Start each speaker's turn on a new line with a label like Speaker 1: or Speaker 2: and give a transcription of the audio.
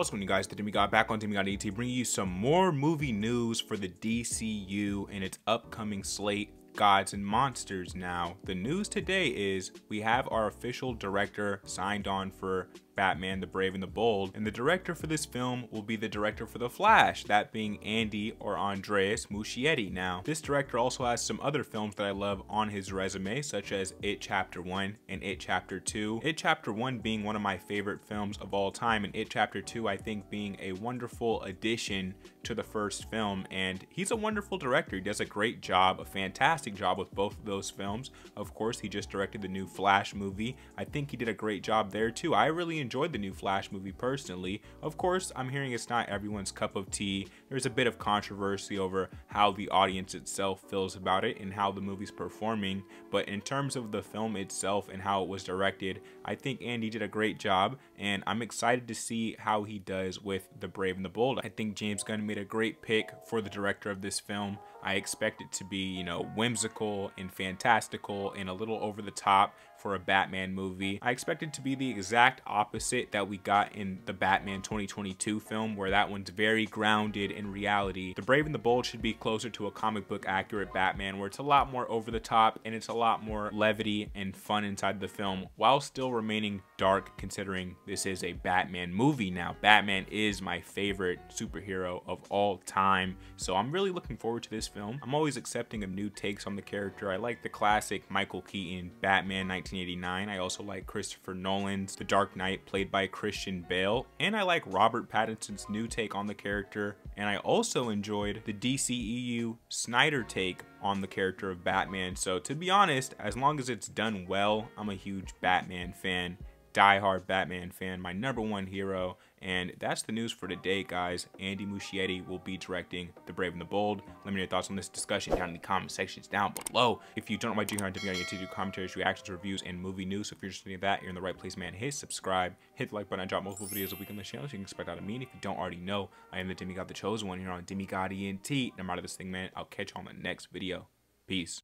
Speaker 1: What's going on, you guys? The Demigod back on Demigod ENT, bringing you some more movie news for the DCU and its upcoming slate gods and monsters now. The news today is we have our official director signed on for Batman the Brave and the Bold, and the director for this film will be the director for The Flash, that being Andy or Andreas Muschietti. Now, this director also has some other films that I love on his resume, such as It Chapter 1 and It Chapter 2. It Chapter 1 being one of my favorite films of all time, and It Chapter 2 I think being a wonderful addition to the first film, and he's a wonderful director. He does a great job, a fantastic job with both of those films. Of course, he just directed the new Flash movie. I think he did a great job there too. I really enjoyed enjoyed the new Flash movie personally. Of course, I'm hearing it's not everyone's cup of tea. There's a bit of controversy over how the audience itself feels about it and how the movie's performing, but in terms of the film itself and how it was directed, I think Andy did a great job and I'm excited to see how he does with The Brave and the Bold. I think James Gunn made a great pick for the director of this film. I expect it to be, you know, whimsical and fantastical and a little over the top for a Batman movie. I expect it to be the exact opposite that we got in the Batman 2022 film, where that one's very grounded in reality. The Brave and the Bold should be closer to a comic book accurate Batman, where it's a lot more over the top and it's a lot more levity and fun inside the film, while still remaining dark considering this is a Batman movie now. Batman is my favorite superhero of all time, so I'm really looking forward to this film. I'm always accepting of new takes on the character. I like the classic Michael Keaton Batman 1989. I also like Christopher Nolan's The Dark Knight played by Christian Bale. And I like Robert Pattinson's new take on the character. And I also enjoyed the DCEU Snyder take on the character of Batman. So to be honest, as long as it's done well, I'm a huge Batman fan diehard Batman fan, my number one hero. And that's the news for today, guys. Andy Muschietti will be directing The Brave and the Bold. Let me know your thoughts on this discussion down in the comment sections down below. If you don't know my junior on you get to do commentaries, reactions, reviews, and movie news. So if you're interested in that, you're in the right place, man. Hit subscribe, hit the like button. I drop multiple videos a week on the channel, so you can expect out of me. And if you don't already know, I am the Demigod, the chosen one here on Demigod ENT. And I'm out of this thing, man. I'll catch you on the next video. Peace.